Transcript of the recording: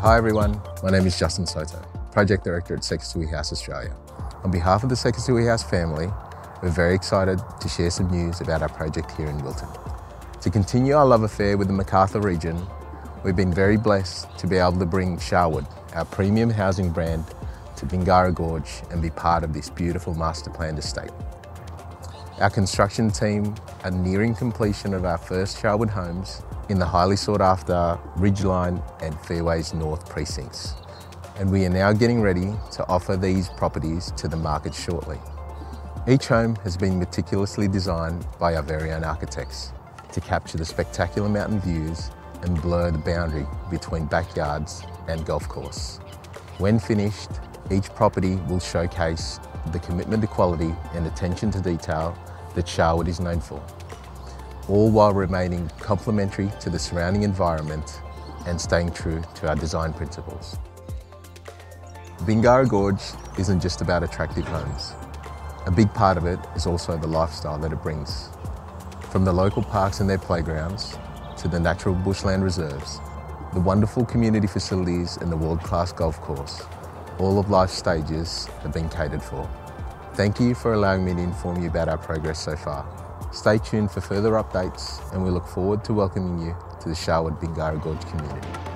Hi everyone, my name is Justin Soto, Project Director at Sekisui House Australia. On behalf of the Sekisui House family, we're very excited to share some news about our project here in Wilton. To continue our love affair with the Macarthur region, we've been very blessed to be able to bring SHAWOOD, our premium housing brand, to Bingara Gorge and be part of this beautiful master planned estate. Our construction team are nearing completion of our first SHAWOOD homes in the highly sought after Ridgeline and Fairways North precincts. And we are now getting ready to offer these properties to the market shortly. Each home has been meticulously designed by our very own architects to capture the spectacular mountain views and blur the boundary between backyards and golf course. When finished, each property will showcase the commitment to quality and attention to detail that SHAWOOD is known for, all while remaining complementary to the surrounding environment and staying true to our design principles. Bingara Gorge isn't just about attractive homes. A big part of it is also the lifestyle that it brings. From the local parks and their playgrounds to the natural bushland reserves, the wonderful community facilities and the world-class golf course, all of life's stages have been catered for. Thank you for allowing me to inform you about our progress so far. Stay tuned for further updates and we look forward to welcoming you to the SHAWOOD Bingara Gorge community.